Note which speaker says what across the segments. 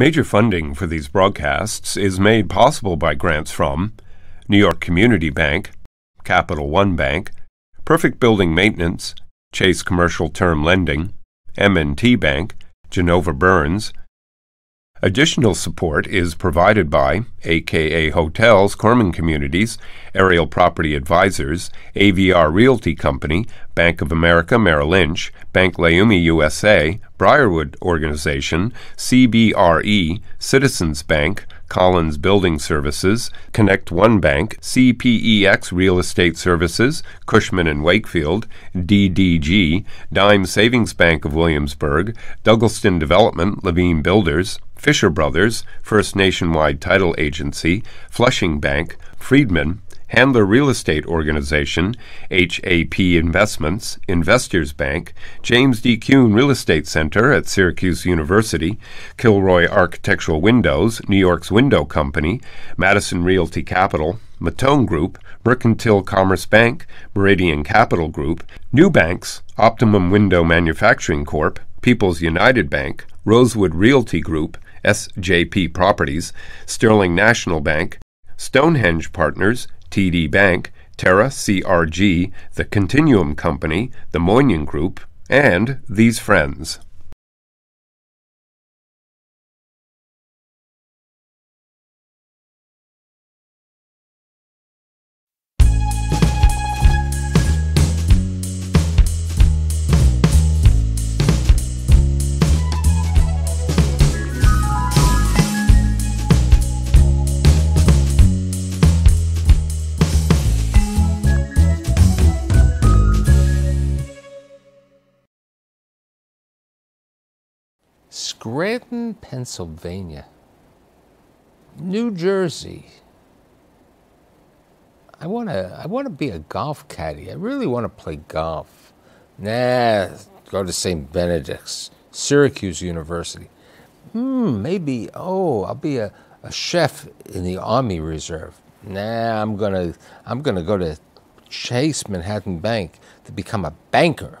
Speaker 1: Major funding for these broadcasts is made possible by grants from New York Community Bank, Capital One Bank, Perfect Building Maintenance, Chase Commercial Term Lending, M&T Bank, Genova Burns, Additional support is provided by AKA Hotels, Korman Communities, Ariel Property Advisors, AVR Realty Company, Bank of America Merrill Lynch, Bank Leumi USA, Briarwood Organization, CBRE, Citizens Bank, Collins Building Services, Connect One Bank, CPEX Real Estate Services, Cushman and Wakefield, DDG, Dime Savings Bank of Williamsburg, Douglaston Development, Levine Builders, Fisher Brothers, First Nationwide Title Agency, Flushing Bank, Friedman, Handler Real Estate Organization, HAP Investments, Investors Bank, James D. Kuhn Real Estate Center at Syracuse University, Kilroy Architectural Windows, New York's Window Company, Madison Realty Capital, Mattone Group, Mercantile Commerce Bank, Meridian Capital Group, New Banks, Optimum Window Manufacturing Corp., People's United Bank, Rosewood Realty Group, SJP Properties, Sterling National Bank, Stonehenge Partners, TD Bank, Terra CRG, the Continuum Company, the Moynihan Group, and these friends.
Speaker 2: Scranton, Pennsylvania, New Jersey. I want to. I want to be a golf caddy. I really want to play golf. Nah, go to St. Benedict's, Syracuse University. Hmm, maybe. Oh, I'll be a, a chef in the Army Reserve. Nah, I'm gonna. I'm gonna go to Chase Manhattan Bank to become a banker.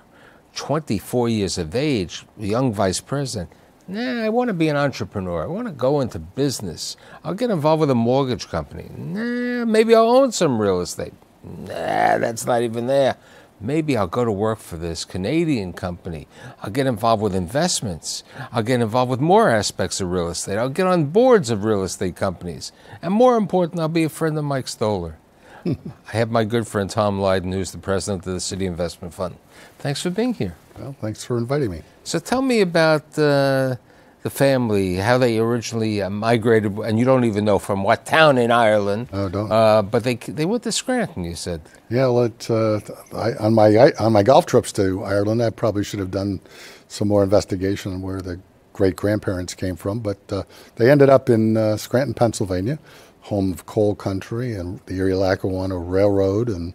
Speaker 2: 24 years of age, young vice president. Nah, I want to be an entrepreneur. I want to go into business. I'll get involved with a mortgage company. Nah, maybe I'll own some real estate. Nah, that's not even there. Maybe I'll go to work for this Canadian company. I'll get involved with investments. I'll get involved with more aspects of real estate. I'll get on boards of real estate companies. And more important, I'll be a friend of Mike Stoler. I have my good friend Tom Lydon, who's the president of the City Investment Fund. Thanks for being here.
Speaker 3: Well, thanks for inviting me.
Speaker 2: So tell me about uh, the family, how they originally uh, migrated, and you don't even know from what town in Ireland.
Speaker 3: Oh, don't.
Speaker 2: Uh, but they they went to Scranton. You said.
Speaker 3: Yeah, well, it, uh, I, on my I, on my golf trips to Ireland, I probably should have done some more investigation on where the great grandparents came from. But uh, they ended up in uh, Scranton, Pennsylvania, home of coal country and the Erie Lackawanna Railroad and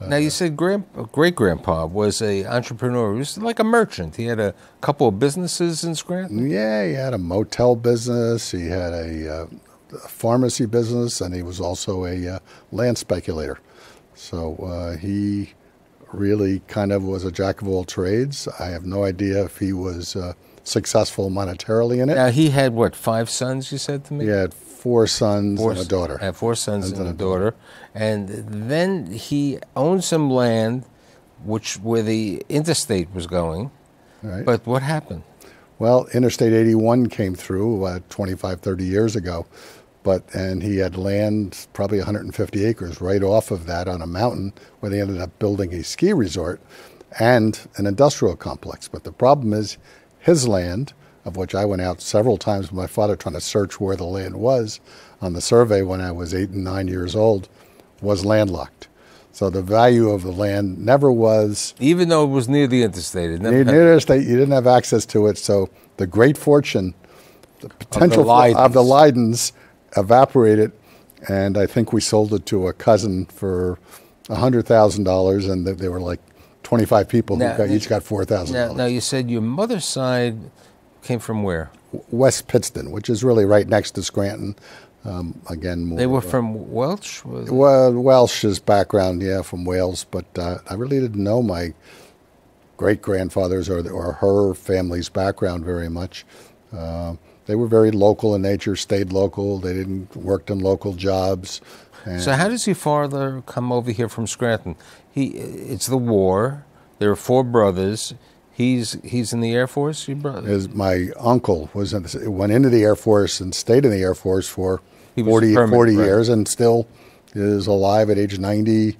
Speaker 2: now you said grand, great grandpa was a entrepreneur. He was like a merchant. He had a couple of businesses in Scranton.
Speaker 3: Yeah, he had a motel business. He had a, uh, a pharmacy business, and he was also a uh, land speculator. So uh, he really kind of was a jack of all trades. I have no idea if he was uh, successful monetarily in it.
Speaker 2: Now he had what five sons? You said to me.
Speaker 3: Had four sons
Speaker 2: four,
Speaker 3: and a daughter.
Speaker 2: Had four sons and, and a daughter, and then he owned some land, which where the interstate was going.
Speaker 3: Right.
Speaker 2: But what happened?
Speaker 3: Well, Interstate 81 came through uh, 25, 30 years ago, but and he had land, probably 150 acres, right off of that on a mountain, where they ended up building a ski resort and an industrial complex. But the problem is, his land of which I went out several times with my father trying to search where the land was on the survey when I was eight and nine years old, was landlocked. So the value of the land never was.
Speaker 2: Even though it was near the interstate, it never
Speaker 3: near, near the interstate, you didn't have access to it. So the great fortune, the potential
Speaker 2: of the, Lydons.
Speaker 3: of the Lydons evaporated, and I think we sold it to a cousin for hundred thousand dollars, and they were like twenty-five people now, who got, each got four thousand
Speaker 2: dollars. Now you said your mother's side came from where?
Speaker 3: West Pittston, which is really right next to Scranton. Um, again, more,
Speaker 2: they were from Welsh.
Speaker 3: Well, Welsh's background, yeah, from Wales. But uh, I really didn't know my great grandfather's or, or her family's background very much. Uh, they were very local in nature, stayed local. They didn't worked in local jobs. And
Speaker 2: So how does your father come over here from Scranton? He, it's the war. There are four brothers. He's he's in the Air Force. Your brother.
Speaker 3: his, my uncle was in the, went into the Air Force and stayed in the Air Force for
Speaker 2: He
Speaker 3: 40,
Speaker 2: permanent,
Speaker 3: 40
Speaker 2: right.
Speaker 3: years and still is alive at age 90,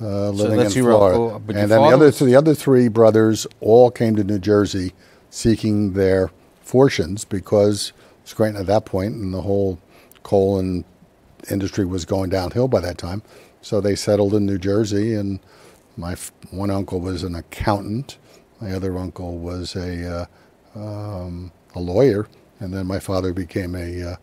Speaker 3: uh, living
Speaker 2: that's
Speaker 3: in Florida.
Speaker 2: uncle,
Speaker 3: and then the other, the other three brothers all came to New Jersey seeking their fortunes because Scranton at that point and the whole coal and industry was going downhill by that time. So they settled in New Jersey, and my f- one uncle was an accountant, my other uncle was a uh, um, a lawyer, and then my father became a uh,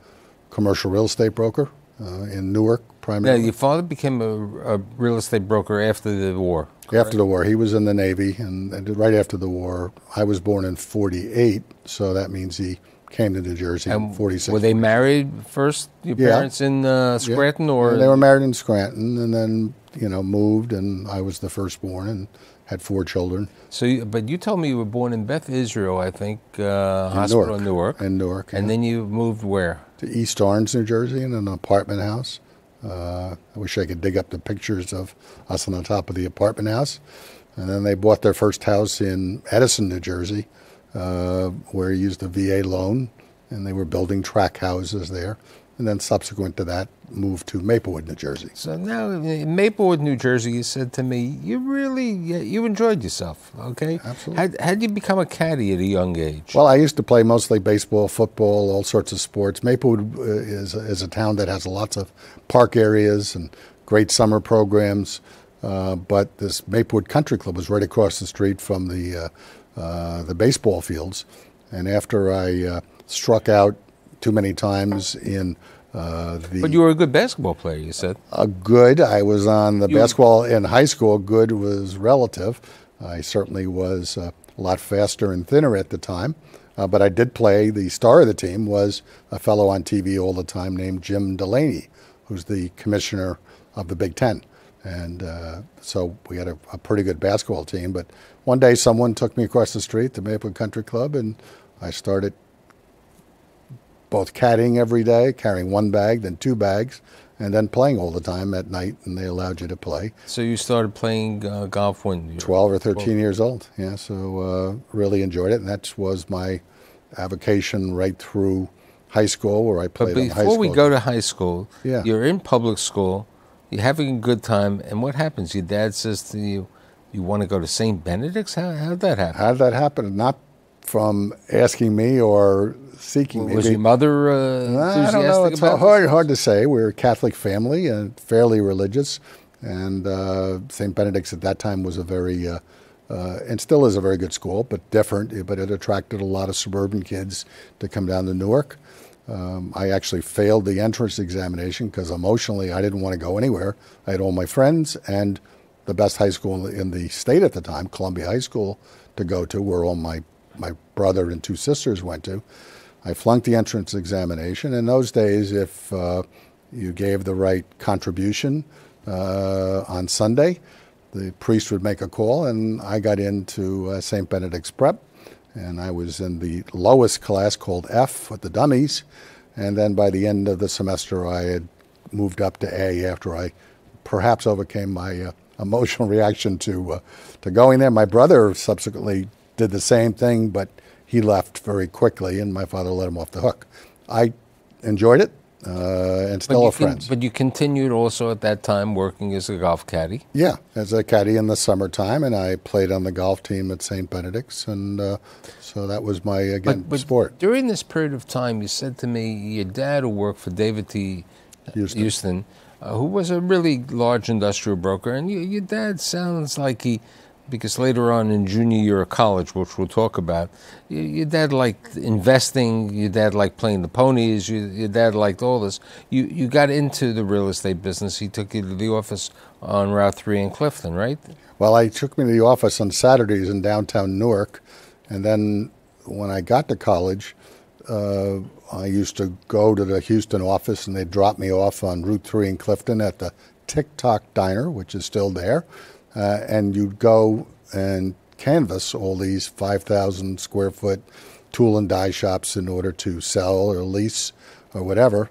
Speaker 3: commercial real estate broker uh, in Newark, primarily.
Speaker 2: your father became a, a real estate broker after the war.
Speaker 3: After the war, he was in the Navy, and, and right after the war, I was born in '48, so that means he came to New Jersey in '46.
Speaker 2: were they married first? Your
Speaker 3: Yeah.
Speaker 2: parents in uh,
Speaker 3: Yeah.
Speaker 2: Scranton, or
Speaker 3: And they were married in Scranton, and then you know moved, and I was the firstborn and had four children
Speaker 2: so? You, but you told me you were born in Beth Israel, I think, uh,
Speaker 3: in
Speaker 2: hospital
Speaker 3: Newark.
Speaker 2: in Newark,
Speaker 3: In Newark,
Speaker 2: and
Speaker 3: yeah.
Speaker 2: then you moved where?
Speaker 3: to East Orange, New Jersey, in an apartment house. Uh, I wish I could dig up the pictures of us on the top of the apartment house. And then they bought their first house in Edison, New Jersey, uh, where he used a VA loan, and they were building track houses there. And then subsequent to that, moved to Maplewood, New Jersey.
Speaker 2: So now Maplewood, New Jersey, you said to me, you really you enjoyed yourself, okay?
Speaker 3: Absolutely.
Speaker 2: How how'd you become a caddy at a young age?
Speaker 3: Well, I used to play mostly baseball, football, all sorts of sports. Maplewood uh, is is a town that has lots of park areas and great summer programs. Uh, but this Maplewood Country Club was right across the street from the uh, uh, the baseball fields. And after I uh, struck out too many times in uh, the
Speaker 2: but you were a good basketball player, you said.
Speaker 3: a good. I was on the
Speaker 2: You-
Speaker 3: basketball in high school. Good was relative. I certainly was uh, a lot faster and thinner at the time, uh, but I did play. The star of the team was a fellow on TV all the time named Jim Delany, who's the commissioner of the Big Ten. And uh, so we had a, a pretty good basketball team. But one day, someone took me across the street to Maplewood Country Club, and I started both caddying every day, carrying one bag, then two bags, and then playing all the time at night. And they allowed you to play.
Speaker 2: So you started playing uh, golf when you were
Speaker 3: 12 or 13 years old. Yeah, so uh, really enjoyed it. And that was my avocation right through high school where I played high
Speaker 2: before we go to high school,
Speaker 3: Yeah.
Speaker 2: you're in public school, you're having a good time, and what happens? Your dad says to you, "You want to go to St. Benedict's? How how'd that happen?
Speaker 3: How did that happen? Not from asking me or seeking me.
Speaker 2: Was your mother uh,
Speaker 3: I don't know. It's
Speaker 2: about
Speaker 3: hard, hard to say. We're a Catholic family and fairly religious, and uh, St. Benedict's at that time was a very, uh, uh, and still is a very good school, but different. But it attracted a lot of suburban kids to come down to Newark. Um, I actually failed the entrance examination because emotionally I didn't want to go anywhere. I had all my friends and the best high school in the state at the time, Columbia High School, to go to, where all my, my brother and two sisters went to. I flunked the entrance examination. In those days, if uh, you gave the right contribution uh, on Sunday, the priest would make a call, and I got into uh, St. Benedict's Prep, and I was in the lowest class called F with the dummies. And then by the end of the semester, I had moved up to A after I perhaps overcame my uh, emotional reaction to uh, to going there. My brother subsequently did the same thing, but he left very quickly, and my father let him off the hook. I enjoyed it, uh, and still are friends.
Speaker 2: but you continued also at that time working as a golf caddy.
Speaker 3: Yeah, as a caddy in the summertime, and I played on the golf team at St. Benedict's, and uh, so that was my again
Speaker 2: But, but
Speaker 3: sport.
Speaker 2: during this period of time, you said to me your dad, who worked for David T.
Speaker 3: Houston.
Speaker 2: uh, who was a really large industrial broker, and you, your dad sounds like he, because later on in junior year of college, which we'll talk about, your, dad liked investing. Your dad liked playing the ponies. Your dad liked all this. You you got into the real estate business. He took you to the office on Route Three in Clifton, right?
Speaker 3: Well, I took me to the office on Saturdays in downtown Newark, and then when I got to college, uh, I used to go to the Houston office, and they'd drop me off on Route 3 in Clifton at the Tick Tock Diner, which is still there, uh, and you'd go and canvass all these 5,000 square foot tool and die shops in order to sell or lease or whatever.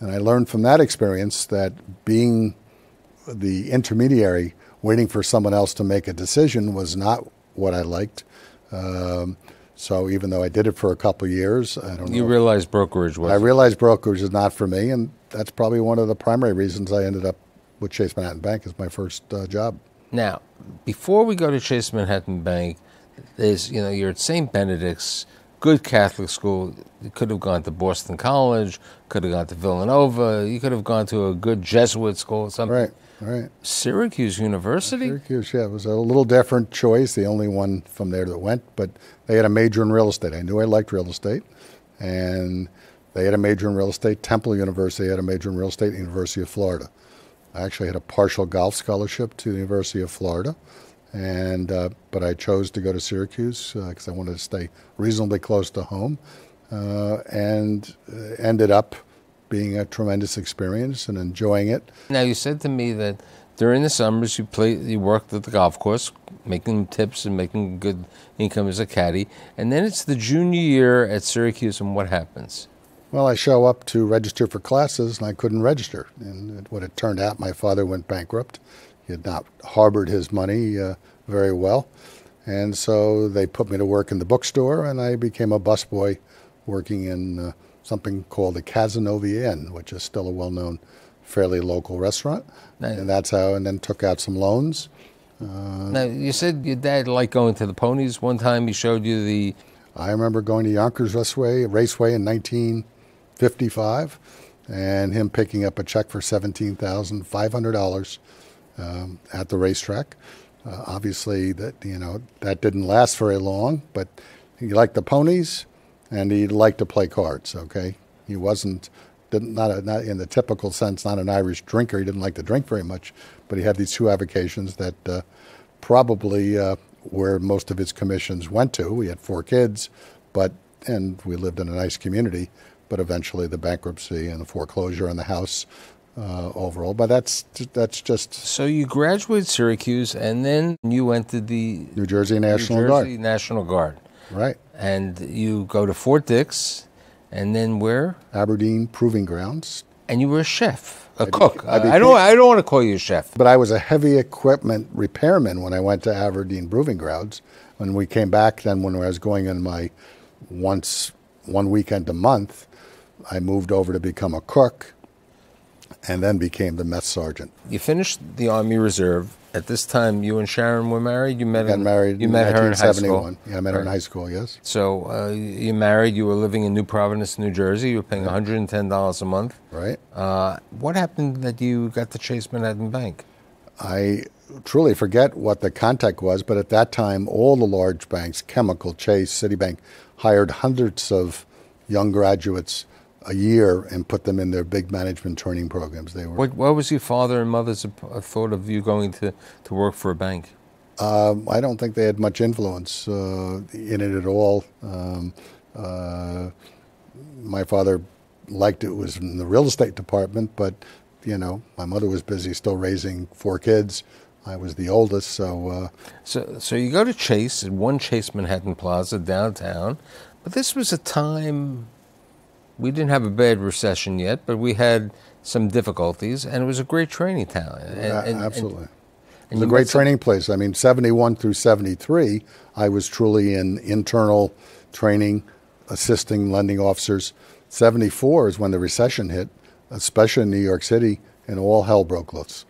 Speaker 3: And I learned from that experience that being the intermediary, waiting for someone else to make a decision, was not what I liked. Um, so even though I did it for a couple of years, I don't
Speaker 2: You
Speaker 3: know.
Speaker 2: realized brokerage was.
Speaker 3: I realized brokerage is not for me, and that's probably one of the primary reasons I ended up with Chase Manhattan Bank as my first uh, job.
Speaker 2: Now, before we go to Chase Manhattan Bank, there's you know you're at St. Benedict's, good Catholic school. You could have gone to Boston College, could have gone to Villanova. You could have gone to a good Jesuit school or something.
Speaker 3: Right, right.
Speaker 2: Syracuse University.
Speaker 3: Syracuse, yeah, it was a little different choice, the only one from there that went, but they had a major in real estate. I knew I liked real estate, and they had a major in real estate. Temple University had a major in real estate, University of Florida. I actually had a partial golf scholarship to the University of Florida, and uh, but I chose to go to Syracuse because I wanted to stay reasonably close to home, uh, and uh, ended up being a tremendous experience and enjoying it.
Speaker 2: Now you said to me that during the summers you played, you worked at the golf course, making tips and making good income as a caddy, and then it's the junior year at Syracuse, and what happens?
Speaker 3: Well, I show up to register for classes and I couldn't register. And what it turned out, my father went bankrupt. He had not harbored his money uh, very well. And so they put me to work in the bookstore and I became a busboy working in uh, something called the Casanova Inn, which is still a well known, fairly local restaurant.
Speaker 2: Nice.
Speaker 3: And that's how, and then took out some loans.
Speaker 2: Now you said your dad liked going to the ponies. One time he showed you the
Speaker 3: I remember going to Yonkers Raceway, Raceway in 1955, and him picking up a check for $17,500 um, at the racetrack. Uh, obviously, that you know that didn't last very long, but he liked the ponies, and he liked to play cards. Okay, he wasn't didn't not, a, not in the typical sense, not an Irish drinker. He didn't like to drink very much, but he had these two avocations that uh, probably uh, where most of his commissions went to. We had four kids, but and we lived in a nice community. But eventually, the bankruptcy and the foreclosure on the house uh, overall. But that's that's just
Speaker 2: So you graduated Syracuse, and then you went to the
Speaker 3: New Jersey National
Speaker 2: New
Speaker 3: Guard,
Speaker 2: Jersey National Guard,
Speaker 3: right?
Speaker 2: and you go to Fort Dix, and then where?
Speaker 3: Aberdeen Proving Grounds.
Speaker 2: And you were a chef, a
Speaker 3: I
Speaker 2: cook.
Speaker 3: beca- I
Speaker 2: I, don't. I don't want to call you a chef.
Speaker 3: But I was a heavy equipment repairman when I went to Aberdeen Proving Grounds. When we came back, then when I was going in my once one weekend a month, I moved over to become a cook, and then became the mess sergeant.
Speaker 2: You finished the Army Reserve. At this time, you and Sharon were married. You met.
Speaker 3: Got
Speaker 2: in,
Speaker 3: married
Speaker 2: You met her in high school.
Speaker 3: Yeah, I met her in high school. Yes.
Speaker 2: So uh, you married. You were living in New Providence, New Jersey. You were paying one hundred and ten dollars a month.
Speaker 3: Right.
Speaker 2: Uh, what happened that you got to Chase Manhattan Bank?
Speaker 3: I truly forget what the contact was, but at that time, all the large banks, Chemical, Chase, Citibank, hired hundreds of young graduates a year and put them in their big management training programs. They were.
Speaker 2: What, what was your father and mother's uh, thought of you going to, to work for a bank?
Speaker 3: Um, I don't think they had much influence uh, in it at all. Um, uh, my father liked it was in the real estate department, but you know, my mother was busy still raising four kids. I was the oldest, so uh,
Speaker 2: So, so you go to Chase one Chase Manhattan Plaza downtown, but this was a time we didn't have a bad recession yet, but we had some difficulties, and it was a great training town. And,
Speaker 3: a-
Speaker 2: and- and-
Speaker 3: absolutely.
Speaker 2: and
Speaker 3: It's a great training place. I mean, 71 through 73, I was truly in internal training, assisting lending officers. 74 is when the recession hit, especially in New York City, and all hell broke loose.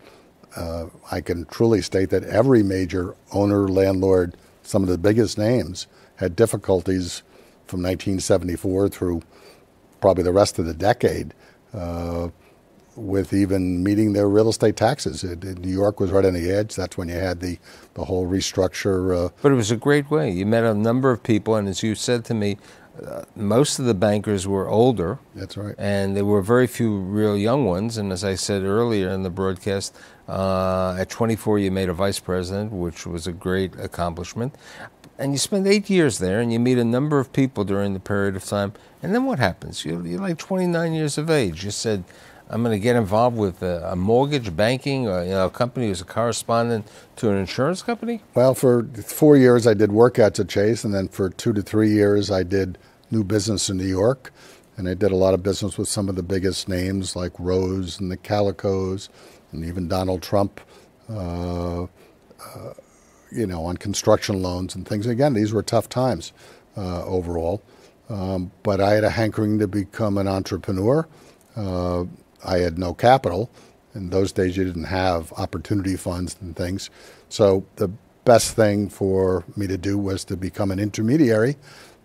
Speaker 3: Uh, I can truly state that every major owner, landlord, some of the biggest names, had difficulties from 1974 through probably the rest of the decade uh, with even meeting their real estate taxes. It, it- New York was right on the edge. That's when you had the, the whole restructure. Uh,
Speaker 2: But it was a great way. You met a number of people, and as you said to me, uh, most of the bankers were older,
Speaker 3: that's right.
Speaker 2: and there were very few real young ones. And as I said earlier in the broadcast, uh, at 24 you made a vice president, which was a great accomplishment. And you spend eight years there, and you meet a number of people during the period of time. And then what happens? You're, you're like 29 years of age. You said, "I'm going to get involved with a, a mortgage, banking, or you know, a company who's a correspondent to an insurance company."
Speaker 3: Well, for four years I did workouts at Chase, and then for two to three years I did new business in New York. And I did a lot of business with some of the biggest names like Rose and the Kalikows and even Donald Trump, uh, uh, you know, on construction loans and things. Again, these were tough times uh, overall. Um, but I had a hankering to become an entrepreneur. Uh, I had no capital. In those days, you didn't have opportunity funds and things. So the best thing for me to do was to become an intermediary.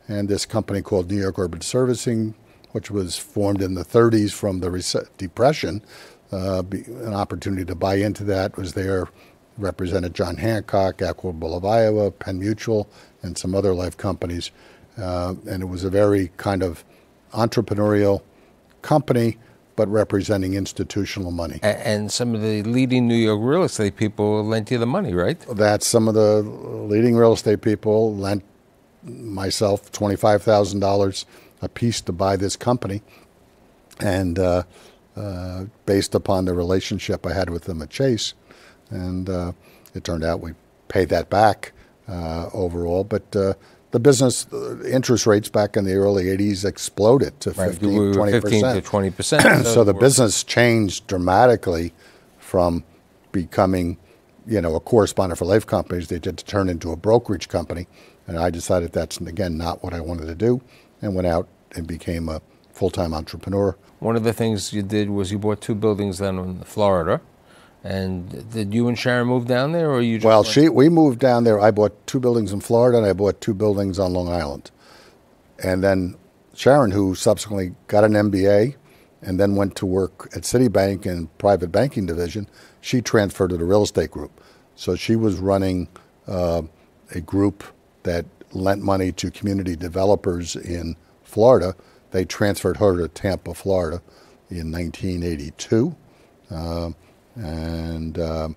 Speaker 3: And this company called New York Urban Servicing, which was formed in the 30s from the Depression, uh, an opportunity to buy into that was there. Represented John Hancock, Equitable of Iowa, Penn Mutual, and some other life companies. Uh, and it was a very kind of entrepreneurial company, but representing institutional money.
Speaker 2: And some of the leading New York real estate people lent you the money, right?
Speaker 3: That some of the leading real estate people lent myself $25,000 a piece to buy this company. And uh, uh, based upon the relationship I had with them at Chase, and uh, it turned out we paid that back uh, overall. But uh, the business interest rates back in the early 80s exploded to right, 15, 20%.
Speaker 2: 15 to 20%.
Speaker 3: so, so the business changed dramatically from becoming, you know, a correspondent for life companies. They did turn into a brokerage company. And I decided that's, again, not what I wanted to do and went out and became a full time entrepreneur.
Speaker 2: One of the things you did was you bought two buildings then in Florida. And did you and Sharon move down there, or you?
Speaker 3: well, she we moved down there. I bought two buildings in Florida, and I bought two buildings on Long Island. And then Sharon, who subsequently got an MBA, and then went to work at Citibank in private banking division, she transferred to the real estate group. So she was running uh, a group that lent money to community developers in Florida. They transferred her to Tampa, Florida in 1982. Uh, and um,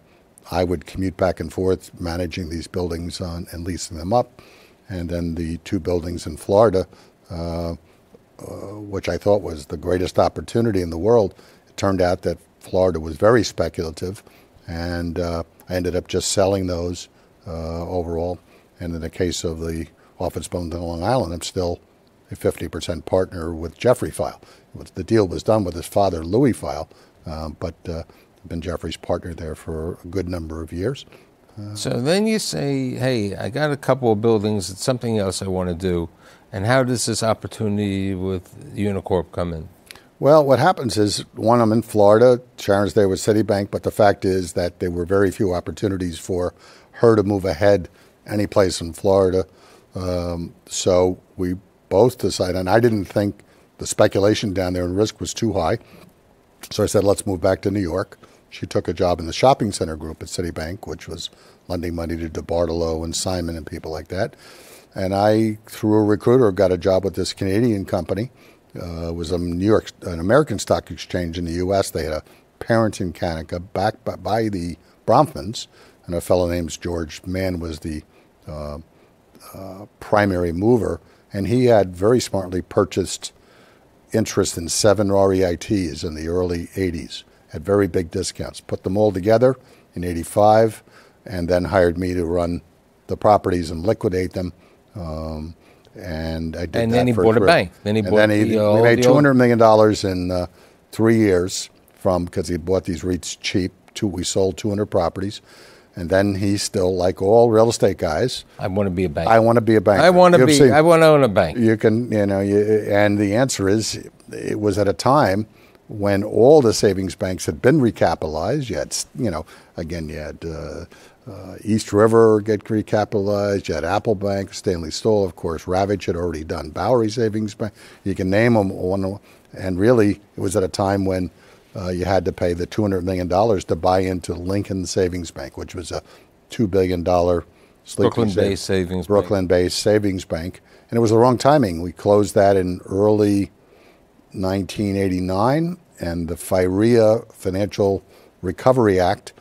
Speaker 3: I would commute back and forth managing these buildings on, and leasing them up. And then the two buildings in Florida, uh, uh, which I thought was the greatest opportunity in the world, it turned out that Florida was very speculative, and uh, I ended up just selling those uh, overall. And in the case of the office building on Long Island, I'm still a 50% partner with Jeffrey Feil. The deal was done with his father, Louis Feil, uh, but uh, been Jeffrey's partner there for a good number of years.
Speaker 2: Uh, so then you say, hey, I got a couple of buildings, it's something else I want to do. And how does this opportunity with Unicorp come in?
Speaker 3: Well, what happens is, one, I'm in Florida, Sharon's there with Citibank, but the fact is that there were very few opportunities for her to move ahead any place in Florida. Um, so we both decided, and I didn't think the speculation down there and risk was too high. So I said, let's move back to New York. She took a job in the shopping center group at Citibank, which was lending money to DeBartolo and Simon and people like that. And I, through a recruiter, got a job with this Canadian company. Uh, it was a New York, an American stock exchange in the U.S. They had a parent in Canada, backed by, by the Bronfmans, and a fellow named George Mann was the uh, uh, primary mover. And he had very smartly purchased interest in seven REITs in the early 80s at very big discounts. Put them all together in 85 and then hired me to run the properties and liquidate them. Um, and I did
Speaker 2: and
Speaker 3: that
Speaker 2: then he
Speaker 3: for
Speaker 2: bought a bank. Then he
Speaker 3: and
Speaker 2: bought
Speaker 3: then he,
Speaker 2: the,
Speaker 3: we
Speaker 2: uh,
Speaker 3: made two hundred million dollars in uh, three years from because he bought these REITs cheap. Two, we sold two hundred properties, and then he still, like all real estate guys,
Speaker 2: I want to be a bank.
Speaker 3: I want to be a banker.
Speaker 2: I want to be.
Speaker 3: seen-
Speaker 2: I want to own a bank.
Speaker 3: you can, you know, you, and the answer is it was at a time when all the savings banks had been recapitalized. You had, you know, again, you had uh, uh, East River get recapitalized. You had Apple Bank, Stanley Stahl, of course. Ravage had already done Bowery Savings Bank. You can name them one. And really, it was at a time when uh, you had to pay the $200 million to buy into Lincoln Savings Bank, which was a $2 billion
Speaker 2: Brooklyn-based
Speaker 3: sav-
Speaker 2: savings.
Speaker 3: Brooklyn-based savings bank. And it was the wrong timing. We closed that in early 1989, and the FIRREA Financial Recovery Act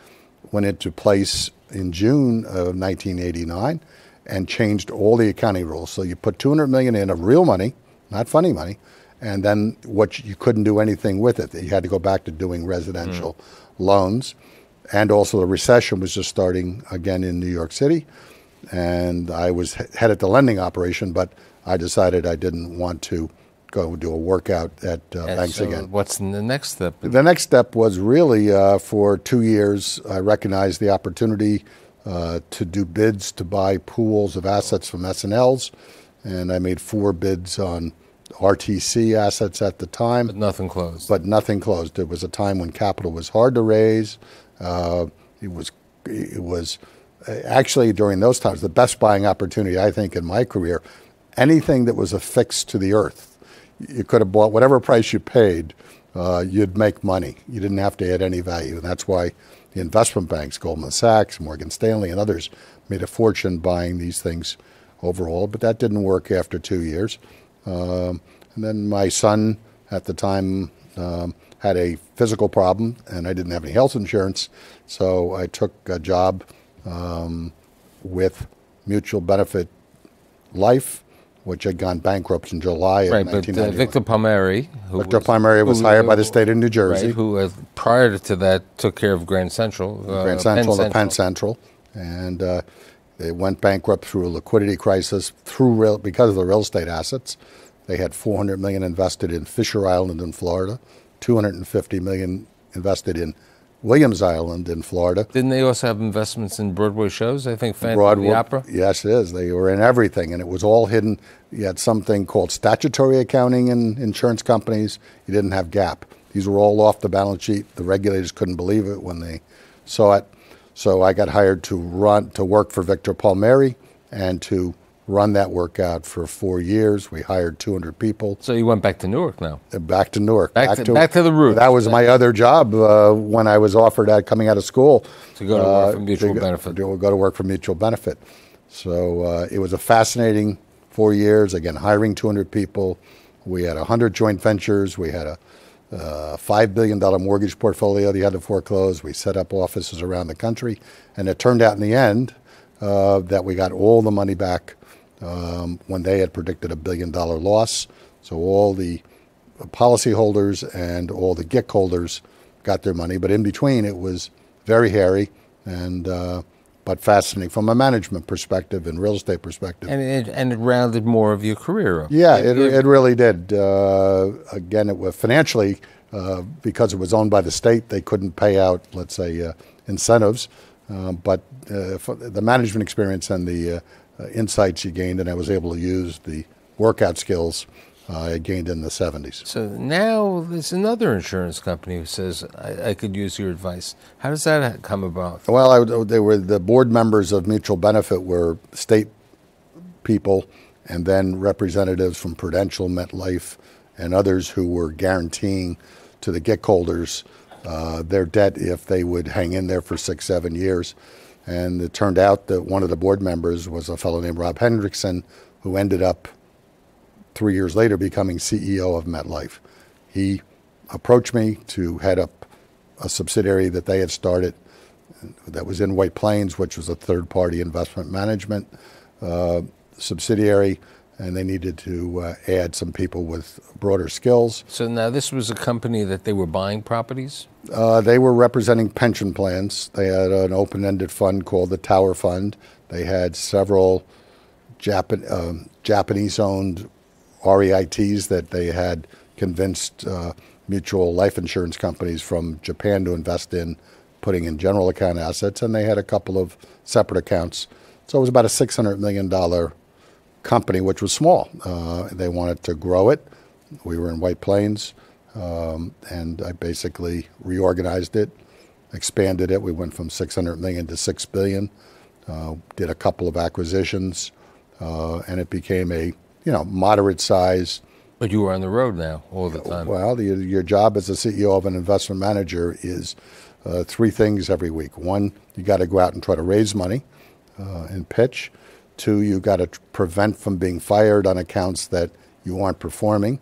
Speaker 3: went into place in June of 1989 and changed all the accounting rules. So you put 200 million in of real money, not funny money, and then what you couldn't do anything with it. You had to go back to doing residential mm. loans, and also the recession was just starting again in New York City, and I was he- head at the lending operation, but I decided I didn't want to go do a workout at uh,
Speaker 2: And
Speaker 3: banks
Speaker 2: so
Speaker 3: again.
Speaker 2: What's the next step?
Speaker 3: The next step was really uh, for two years, I recognized the opportunity uh, to do bids to buy pools of assets from S&Ls, and I made four bids on RTC assets at the time
Speaker 2: But nothing closed.
Speaker 3: but nothing closed. It was a time when capital was hard to raise. Uh, it was it was uh, actually during those times the best buying opportunity I think in my career. Anything that was affixed to the earth, you could have bought whatever price you paid. Uh, you'd make money. You didn't have to add any value, and that's why the investment banks, Goldman Sachs, Morgan Stanley, and others, made a fortune buying these things overall. But that didn't work after two years. Um, and then my son, at the time, um, had a physical problem, and I didn't have any health insurance, so I took a job um, with Mutual Benefit Life, which had gone bankrupt in July of
Speaker 2: right, but uh, Victor Palmieri, who
Speaker 3: Victor Palmieri was
Speaker 2: who-
Speaker 3: hired by the state of New Jersey.
Speaker 2: right, who uh, prior to that took care of Grand Central, uh,
Speaker 3: Grand
Speaker 2: Penn
Speaker 3: Central, the Penn Central, and uh, they went bankrupt through a liquidity crisis through real, because of the real estate assets. They had 400 million invested in Fisher Island in Florida, 250 million invested in Williams Island in Florida.
Speaker 2: Didn't they also have investments in Broadway shows? I think Phantom
Speaker 3: Broadway,
Speaker 2: the Opera.
Speaker 3: yes, it is. They were in everything, and it was all hidden. You had something called statutory accounting in insurance companies. You didn't have GAAP. These were all off the balance sheet. The regulators couldn't believe it when they saw it. So I got hired to run to work for Victor Palmieri and to run that workout for four years. We hired 200 people.
Speaker 2: So you went back to Newark now.
Speaker 3: Uh, Back to Newark.
Speaker 2: Back to- back to the roots.
Speaker 3: That was my other job uh, when I was offered at coming out of school.
Speaker 2: To go to work for
Speaker 3: uh,
Speaker 2: Mutual
Speaker 3: go-
Speaker 2: Benefit.
Speaker 3: To go to work for Mutual Benefit. So uh, it was a fascinating four years. Again, hiring 200 people. We had 100 joint ventures. We had a uh, $5 billion mortgage portfolio that you had to foreclose. We set up offices around the country. And it turned out in the end uh, that we got all the money back um, when they had predicted a billion dollar loss. So all the policyholders and all the GIC holders got their money. But in between, it was very hairy and uh, but fascinating from a management perspective and real estate perspective.
Speaker 2: And it, and it rounded more of your career up.
Speaker 3: Yeah,
Speaker 2: You-
Speaker 3: it, it really did. Uh, again, it was financially uh, because it was owned by the state. They couldn't pay out, let's say, uh, incentives. Uh, but uh, for the management experience and the uh, insights you gained, and I was able to use the workout skills uh, I gained in the 70s.
Speaker 2: So now there's another insurance company who says I, I could use your advice. How does that come about?
Speaker 3: Well, I, would- they were the board members of Mutual Benefit were state people, and then representatives from Prudential, MetLife, and others who were guaranteeing to the GIC holders uh, their debt if they would hang in there for six, seven years. And it turned out that one of the board members was a fellow named Rob Henrikson, who ended up three years later becoming CEO of MetLife. He approached me to head up a subsidiary that they had started that was in White Plains, which was a third party investment management uh, subsidiary, and they needed to uh, add some people with broader skills.
Speaker 2: So now this was a company that they were buying properties.
Speaker 3: Uh, they were representing pension plans. They had an open ended fund called the Tower Fund. They had several Japan, um, Japanese owned REITs that they had convinced uh, mutual life insurance companies from Japan to invest in, putting in general account assets. And they had a couple of separate accounts. So it was about a $600 million company, which was small. Uh, they wanted to grow it. We were in White Plains, um, and I basically reorganized it, expanded it. We went from 600 million to 6 billion. Uh, did a couple of acquisitions, uh, and it became a you know moderate size.
Speaker 2: But you were on the road now all the time.
Speaker 3: Well, the, your job as a CEO of an investment manager is uh, three things every week. One, you got to go out and try to raise money uh, and pitch. Two, you got to prevent from being fired on accounts that you aren't performing.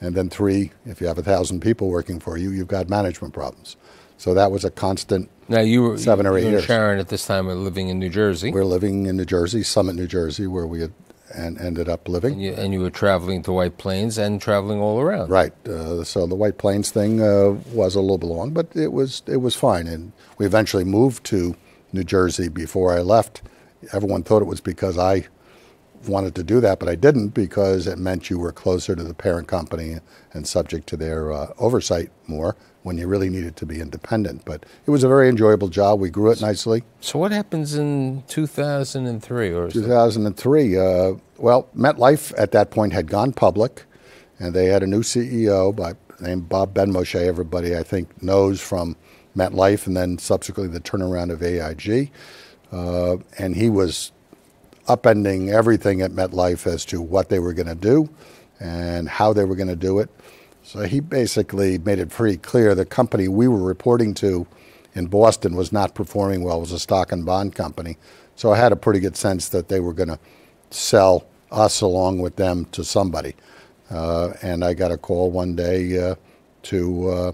Speaker 3: And then three, if you have a thousand people working for you, you've got management problems. So that was a constant.
Speaker 2: now you were
Speaker 3: Seven or eight years.
Speaker 2: Sharon at this time were living in New Jersey,
Speaker 3: We're living in New Jersey, Summit, New Jersey, where we had and ended up living.
Speaker 2: and you, and you were traveling to White Plains and traveling all around.
Speaker 3: Right. Uh, so the White Plains thing uh, was a little bit long, but it was it was fine. And we eventually moved to New Jersey before I left. Everyone thought it was because I wanted to do that, but I didn't because it meant you were closer to the parent company and subject to their uh, oversight more when you really needed to be independent. But it was a very enjoyable job. We grew it nicely.
Speaker 2: So what happens in 2003 or
Speaker 3: 2003? Uh, well, MetLife at that point had gone public, and they had a new CEO by named Bob Benmosche. Everybody I think knows from MetLife, and then subsequently the turnaround of AIG. Uh, and he was upending everything at MetLife as to what they were going to do and how they were going to do it. So he basically made it pretty clear the company we were reporting to in Boston was not performing well. It was a stock and bond company. So I had a pretty good sense that they were going to sell us along with them to somebody. Uh, and I got a call one day uh, to uh,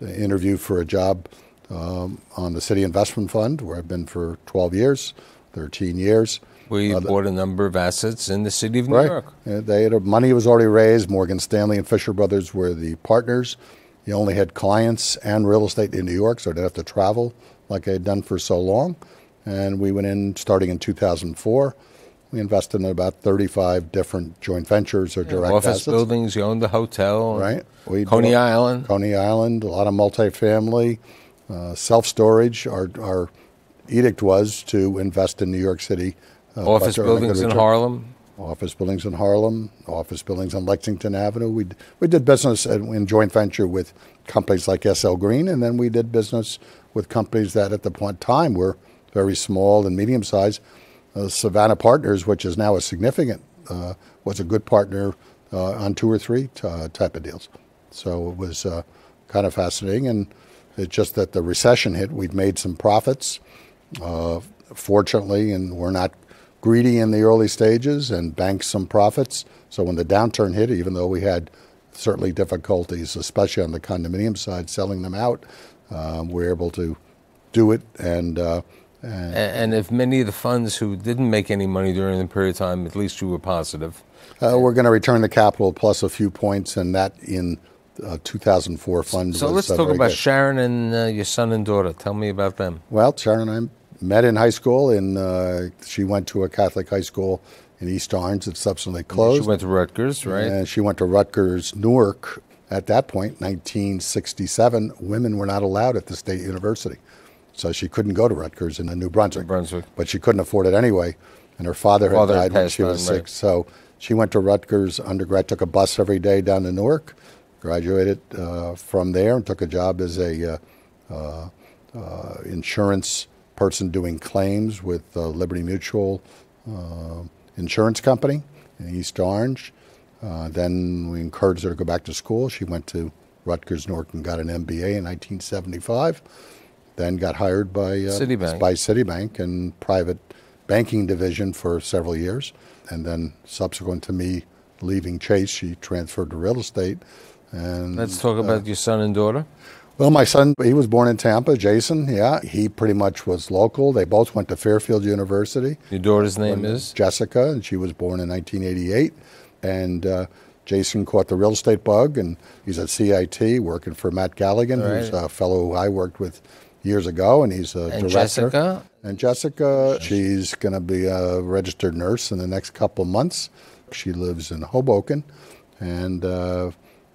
Speaker 3: interview for a job um, on the City Investment Fund, where I've been for 12 years, 13 years.
Speaker 2: We uh, bought a number of assets in the city of New
Speaker 3: right.
Speaker 2: York.
Speaker 3: Uh, they had a, money was already raised. Morgan Stanley and Fisher Brothers were the partners. You only had clients and real estate in New York, so I didn't have to travel like I had done for so long. And we went in starting in 2004. We invested in about 35 different joint ventures or direct
Speaker 2: office
Speaker 3: assets.
Speaker 2: buildings. You owned the hotel,
Speaker 3: right?
Speaker 2: We Coney Island,
Speaker 3: Coney Island, a lot of multifamily, uh, self storage. Our our edict was to invest in New York City.
Speaker 2: Uh, office buildings in Harlem.
Speaker 3: Office buildings in Harlem. Office buildings on Lexington Avenue. We we did business in joint venture with companies like SL Green, and then we did business with companies that at the point in time were very small and medium sized uh, Savanna Partners, which is now a significant, uh, was a good partner uh, on two or three t- uh, type of deals. So it was uh, kind of fascinating, and it's just that the recession hit. We'd made some profits, uh, fortunately, and we're not greedy in the early stages and banked some profits. So when the downturn hit, even though we had certainly difficulties, especially on the condominium side, selling them out, um, we were able to do it and
Speaker 2: and, and, if many of the funds who didn't make any money during the period of time, at least you were positive.
Speaker 3: Uh, we're going to return the capital plus a few points, and that in uh, 2004 fund.
Speaker 2: So let's
Speaker 3: uh,
Speaker 2: talk about
Speaker 3: good.
Speaker 2: Sharon and uh, your son and daughter. Tell me about them.
Speaker 3: Well, Sharon and I met in high school, and uh, she went to a Catholic high school in East Orange that subsequently closed.
Speaker 2: She went to Rutgers, right?
Speaker 3: And she went to Rutgers Newark. At that point, 1967, women were not allowed at the state university. So she couldn't go to Rutgers in New Brunswick.
Speaker 2: New Brunswick.
Speaker 3: But she couldn't afford it anyway. And her father,
Speaker 2: father
Speaker 3: had died when she was
Speaker 2: on,
Speaker 3: six.
Speaker 2: Right.
Speaker 3: So she went to Rutgers undergrad, took a bus every day down to Newark, graduated uh, from there, and took a job as a uh, uh, uh insurance person doing claims with uh, Liberty Mutual uh, Insurance Company in East Orange. then we encouraged her to go back to school. She went to Rutgers and got an MBA in 1975 then got hired by uh,
Speaker 2: Citibank.
Speaker 3: by Citibank and private banking division for several years, and then subsequent to me leaving Chase, she transferred to real estate. And
Speaker 2: let's talk about uh, your son and daughter.
Speaker 3: Well, my son, he was born in Tampa, Jason. Yeah, he pretty much was local. They both went to Fairfield University.
Speaker 2: Your daughter's name is
Speaker 3: Jessica, and she was born in 1988. And uh, Jason caught the real estate bug, and he's at CIT working for Matt Galligan, right. who's a fellow who I worked with years ago, and he's a
Speaker 2: and
Speaker 3: director.
Speaker 2: Jessica?
Speaker 3: And Jessica, she's going to be a registered nurse in the next couple months. She lives in Hoboken, and uh,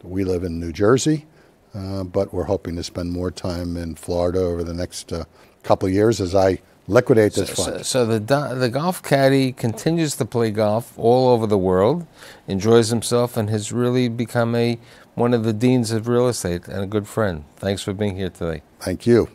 Speaker 3: we live in New Jersey, uh, but we're hoping to spend more time in Florida over the next uh, couple years as I liquidate this
Speaker 2: so,
Speaker 3: fund.
Speaker 2: So, so the the golf caddy continues to play golf all over the world, enjoys himself, and has really become a one of the deans of real estate and a good friend. Thanks for being here today.
Speaker 3: Thank you.